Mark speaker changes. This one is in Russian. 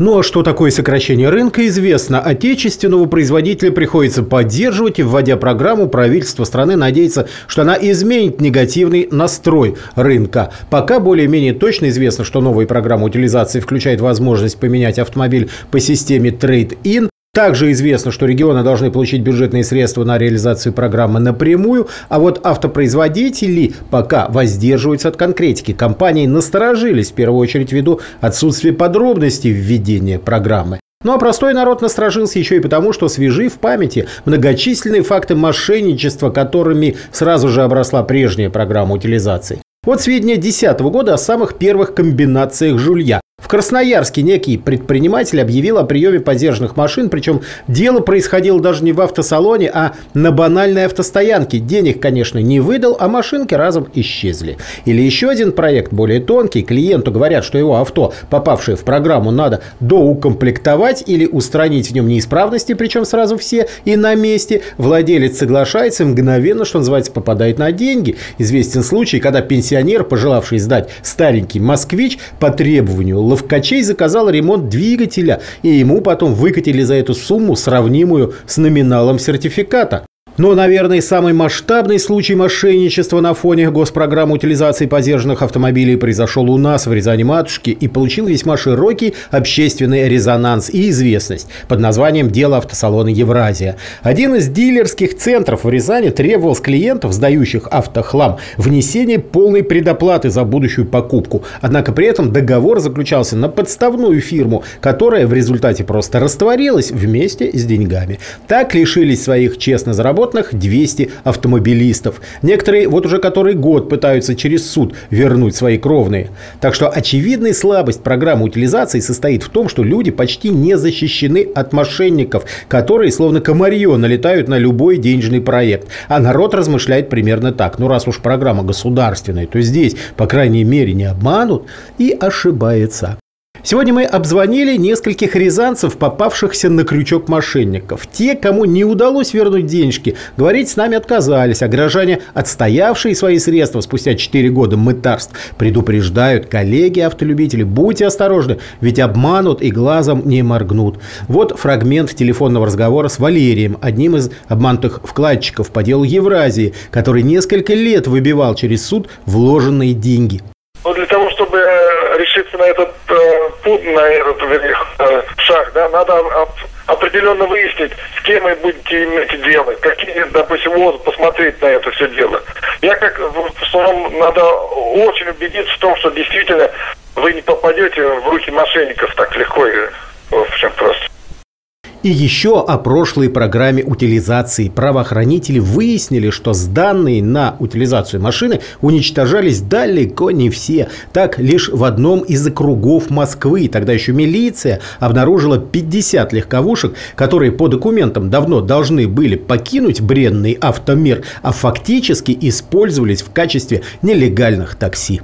Speaker 1: Ну а что такое сокращение рынка, известно. Отечественного производителя приходится поддерживать, и вводя программу, правительство страны надеется, что она изменит негативный настрой рынка. Пока более-менее точно известно, что новая программа утилизации включает возможность поменять автомобиль по системе Trade-in, также известно, что регионы должны получить бюджетные средства на реализацию программы напрямую, а вот автопроизводители пока воздерживаются от конкретики. Компании насторожились в первую очередь ввиду отсутствия подробностей введения программы. Ну а простой народ насторожился еще и потому, что свежи в памяти многочисленные факты мошенничества, которыми сразу же обросла прежняя программа утилизации. Вот сведения 2010 года о самых первых комбинациях жулья. В Красноярске некий предприниматель объявил о приеме подержанных машин, причем дело происходило даже не в автосалоне, а на банальной автостоянке. Денег, конечно, не выдал, а машинки разом исчезли. Или еще один проект, более тонкий. Клиенту говорят, что его авто, попавшее в программу, надо доукомплектовать или устранить в нем неисправности, причем сразу все и на месте. Владелец соглашается мгновенно, что называется, попадает на деньги. Известен случай, когда пенсионер, пожелавший сдать старенький «Москвич», по требованию Ловкачей заказал ремонт двигателя, и ему потом выкатили за эту сумму, сравнимую с номиналом сертификата. Но, наверное, самый масштабный случай мошенничества на фоне госпрограммы утилизации подержанных автомобилей произошел у нас в Рязани-Матушке и получил весьма широкий общественный резонанс и известность под названием «Дело автосалона Евразия». Один из дилерских центров в Рязани требовал с клиентов, сдающих автохлам, внесение полной предоплаты за будущую покупку. Однако при этом договор заключался на подставную фирму, которая в результате просто растворилась вместе с деньгами. Так лишились своих честно заработанных безработных 200 автомобилистов. Некоторые вот уже который год пытаются через суд вернуть свои кровные. Так что очевидная слабость программы утилизации состоит в том, что люди почти не защищены от мошенников, которые словно комарье налетают на любой денежный проект. А народ размышляет примерно так. Ну, раз уж программа государственная, то здесь, по крайней мере, не обманут и ошибается. Сегодня мы обзвонили нескольких рязанцев, попавшихся на крючок мошенников. Те, кому не удалось вернуть денежки, говорить с нами отказались, а горожане, отстоявшие свои средства спустя 4 года мытарств, предупреждают коллеги-автолюбители, будьте осторожны, ведь обманут и глазом не моргнут. Вот фрагмент телефонного разговора с Валерием, одним из обманутых вкладчиков по делу Евразии, который несколько лет выбивал через суд вложенные деньги.
Speaker 2: Того, чтобы э, решиться на этот э, путь, на этот вернее, э, шаг, да, надо определенно выяснить, с кем вы будете иметь дело, какие, допустим, вот посмотреть на это все дело. Я как в основном надо очень убедиться в том, что действительно вы не попадете в руки мошенников так легко и в общем просто.
Speaker 1: И еще о прошлой программе утилизации. Правоохранители выяснили, что сданные на утилизацию машины уничтожались далеко не все. Так, лишь в одном из округов Москвы, тогда еще милиция, обнаружила 50 легковушек, которые по документам давно должны были покинуть бренный автомир, а фактически использовались в качестве нелегальных такси.